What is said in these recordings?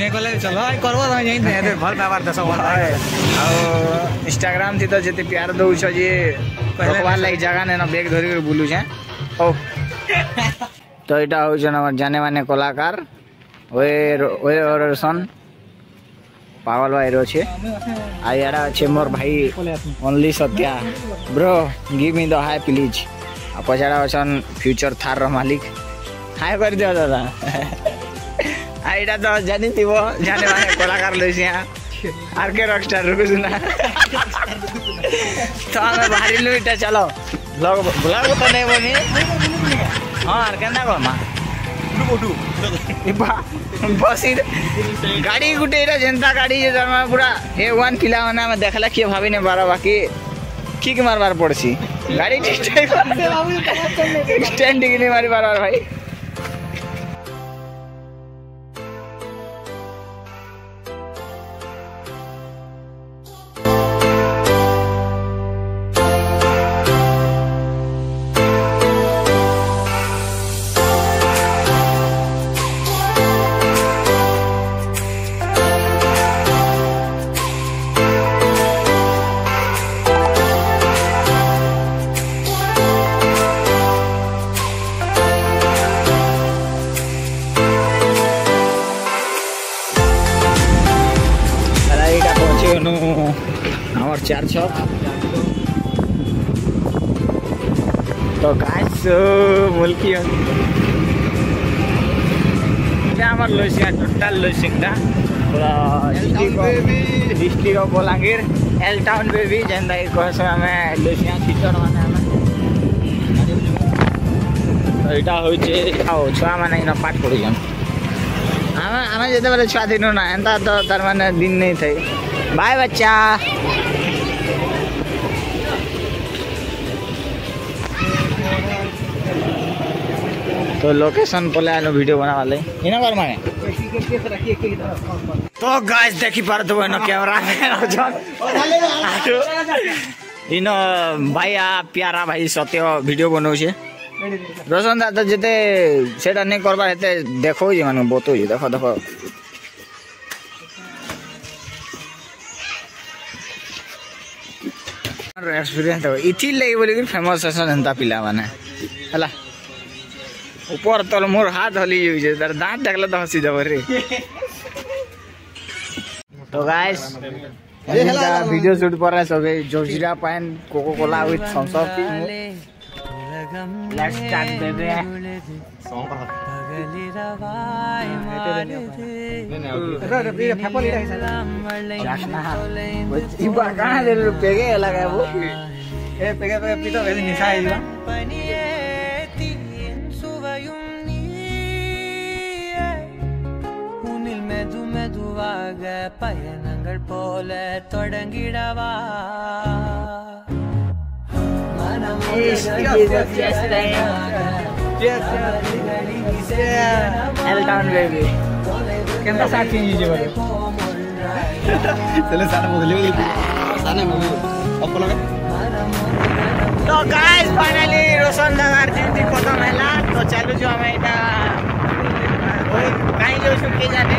ନେଇଗଲେ ଚଲ କର୍ବ ତମେ ଯାଇ ଭଲ ପାଇବାର ଦେଶ ଭଲ ଆଉ ଇନଷ୍ଟାଗ୍ରାମ ଥି ତ ଯେତେ ପ୍ୟାର ଦଉଛ ଯେ କହିବାର ଲାଗି ଜାଗା ନେନ ବେଗ୍ ଧରିକରି ବୁଲୁଛେ ହଉ ତ ଏଇଟା ହଉଛନ୍ ଆମର ଜାନେ ମାନେ କଲାକାର ওয়ে ওয়ে রোশন পাগল ভাইর আছে আর ইয়ারা আছে মোর ভাই only Satya bro give me the hi please আর পছাড়া অছন ফিউচার থার মালিক হাই করে দিও দাদা এটা তো জানি দিব জানে মানে কলাকার লইছি আর কে রকস্টার রুকুছু না তো আমি বাহারিলু এটা চলো ব্লগ ব্লগ তো নেই বনি হ্যাঁ আর কেন কমা বসি গাড়ি গুটে এটা যেন্তা গাড়ি যে তার মানে পুরা এ ওয়ান পিলা মানে আমি দেখলা কি ভাবিনি বারা বাকি কিক মারবার পড়ছি গাড়ি স্ট্যান্ড ডিগ্রি মারি বারবার ভাই चार छ। तो गाइस मुल्की हमार लोसिया total Loisingha district of Balangir. L town पे भी जेनता कहसुँ आम लोसिया चित्तर मान यहाँ हूँ आओ, छुआ मैंने इन पाठ पढ़ुन आम आम जो छुआ थी ना, एंता तो तार मैंने दिन नहीं थे। बाय बच्चा। तो लोकेशन पर आलो वीडियो बना वाले इन घर माने तो गाइस देखी पर तो इन कैमरा इन भाई, आ, प्यारा भाई, सत्य वीडियो बनाऊ छे। रोशन दादा, जेते सेटा नहीं करबा हेते देखो जी माने, बोतो देखो देखो। एक्सपीरियंस इथिर लगी बोली फ़ेमस पिला माने। हला। উপর তল মোর হাত হলি যাইছে তার দাঁত দেখলে তো হসি যাব রে তো গাইস ভিডিও শুট করা সবে জজিরা pine Coca Cola with Thums Up let's start baby song पर पगली रवाए मारे थे अरे अरे फेंको ले रहा है वो इबा कहाँ दे रुपए के लगा वो ए पेगे पेगे पीतो वैसे निशा உலக பயணங்கள் போல தொடங்கிடவா? तो गाइस फाइनली रोशन दगार जिंदी पता मेला तो चलो जो हमें इधर कहीं जो शूट किया जाने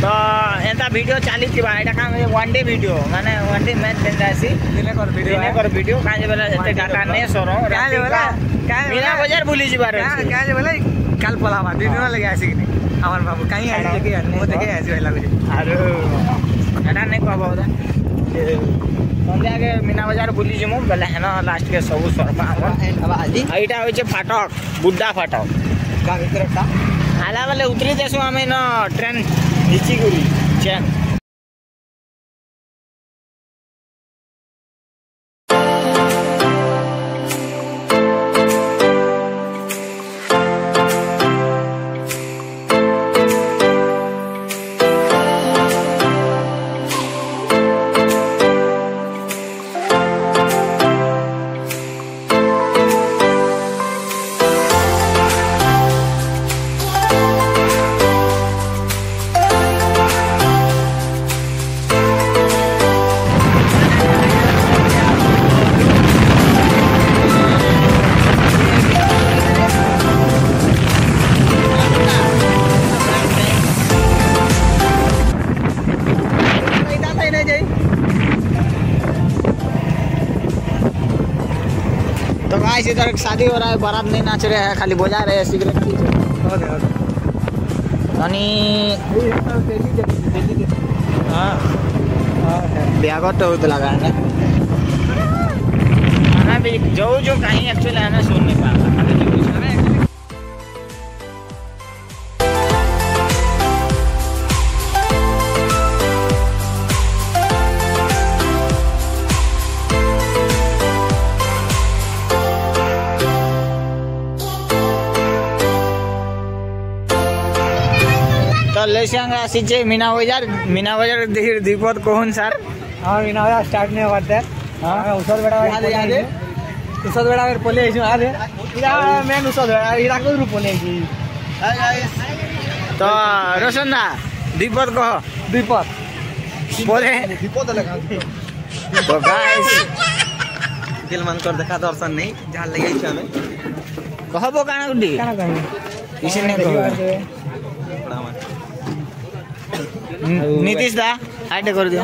ତ ଏନ୍ତା ଭିଡ଼ିଓ ଚାଲିଥିବା ଏଇଟା କାଁ ୱାନ୍ ଡେ ଭିଡ଼ିଓ ମାନେ ୱାନ୍ ଡେ ମ୍ୟାଚ୍ ଯେନ୍ତା ଆସି ଦିନେକର ଭିଡ଼ିଓ ଦିନେକର ଭିଡ଼ିଓ କାଁଯେ ବେଲେ ଏତେ ଡାଟା ନେ ସର କାଁଯେ ବେଲେ ମୀନା ବଜାର ବୁଲି ଯିବାର ଅଛି କାଁଯେ ବେଲେ କାଲ ପଲାବା ଦୁଇ ଦିନ ଲାଗି ଆସିକିନି আমার বাবু কাই আসবে কি আর মো থেকে আসবে লাগুছে আর এটা নে কব ওটা সন্ধ্যাকে মিনা বাজার বুলি জিমু বেলে হেন লাস্ট কে সবু সরফা আমার এইটা হইছে ফাটক বুড্ডা ফাটক গা ভিতরটা আলা বেলে উতরি দেসু আমি ন ট্রেন 你 c. 入你先 गाइस इधर शादी हो रहा है बारात नहीं नाच रहे हैं खाली बजा रहे हैं सिगरेट पी रहे हैं। तो लगा है। ना भी जो जो कहीं एक्चुअली हमें सुन नहीं पा रहा सलेशंगा सिचे मीना बजार मीना बजार धीर दीपद कहन सर हाँ मीना बजार स्टार्ट नहीं होते हाँ बेड़ा याद याद उसर बेड़ा कर पोले इस बेड़ा कौन को तो रोशन ना दीपद कह दीपद बोले दीपोत लगा तो देखा दर्शन नहीं जहाँ लगे कहबो काना गुडी किसी ने कहबो নীতিশ দা আইটা করে দিও।